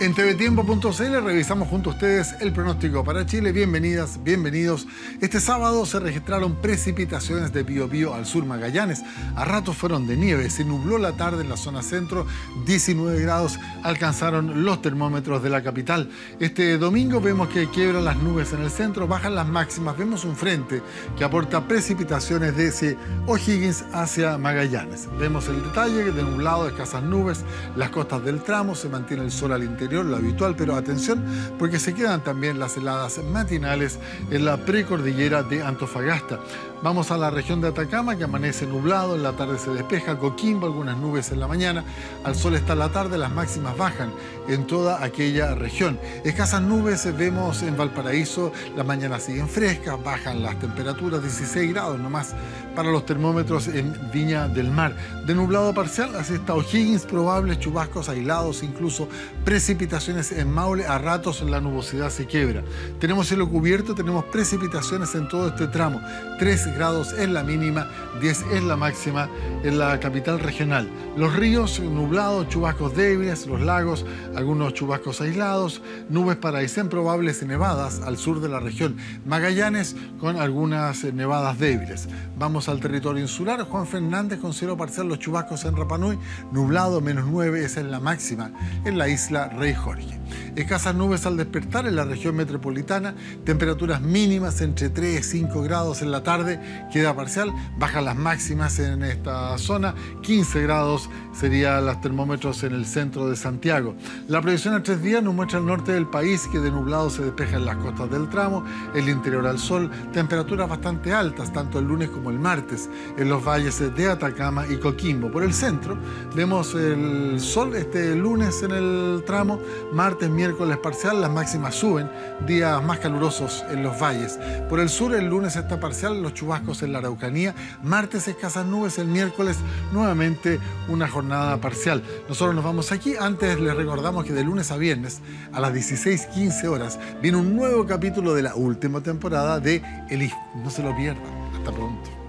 En tvtiempo.cl revisamos junto a ustedes el pronóstico para Chile. Bienvenidas, bienvenidos. Este sábado se registraron precipitaciones de Biobío al sur Magallanes. A ratos fueron de nieve. Se nubló la tarde en la zona centro. 19 grados alcanzaron los termómetros de la capital. Este domingo vemos que quiebran las nubes en el centro, bajan las máximas. Vemos un frente que aporta precipitaciones desde O'Higgins hacia Magallanes. Vemos el detalle de nublado, escasas nubes. Las costas del tramo se mantiene el sol al interior lo habitual, pero atención porque se quedan también las heladas matinales en la precordillera de Antofagasta. Vamos a la región de Atacama que amanece nublado, en la tarde se despeja, Coquimbo, algunas nubes en la mañana, al sol está la tarde, las máximas bajan en toda aquella región. Escasas nubes vemos en Valparaíso, las mañanas siguen frescas, bajan las temperaturas, 16 grados nomás para los termómetros en Viña del Mar. De nublado parcial hacia esta O'Higgins, probables chubascos aislados, incluso precipitaciones en Maule, a ratos la nubosidad se quiebra. Tenemos cielo cubierto, tenemos precipitaciones en todo este tramo, 3 grados es la mínima, 10 es la máxima en la capital regional. Los ríos nublados, chubascos débiles, los lagos, algunos chubascos aislados, nubes para Aysén probables nevadas al sur de la región. Magallanes con algunas nevadas débiles. Vamos al territorio insular. Juan Fernández con cielo parcial, los chubascos en Rapanui, nublado, menos 9, esa es la máxima en la isla Rey Jorge. Escasas nubes al despertar en la región metropolitana, temperaturas mínimas entre 3 y 5 grados en la tarde, queda parcial, bajan las máximas en esta zona, 15 grados serían los termómetros en el centro de Santiago. La proyección a tres días nos muestra el norte del país que de nublado se despeja en las costas del tramo, el interior al sol, temperaturas bastante altas, tanto el lunes como el martes, en los valles de Atacama y Coquimbo. Por el centro vemos el sol este lunes en el tramo, martes, miércoles parcial, las máximas suben, días más calurosos en los valles. Por el sur el lunes está parcial, los chubascos en la Araucanía, martes escasas nubes, el miércoles nuevamente una jornada parcial. Nosotros nos vamos aquí, antes les recordamos que de lunes a viernes a las 16.15 horas viene un nuevo capítulo de la última temporada de El No se lo pierdan. Hasta pronto.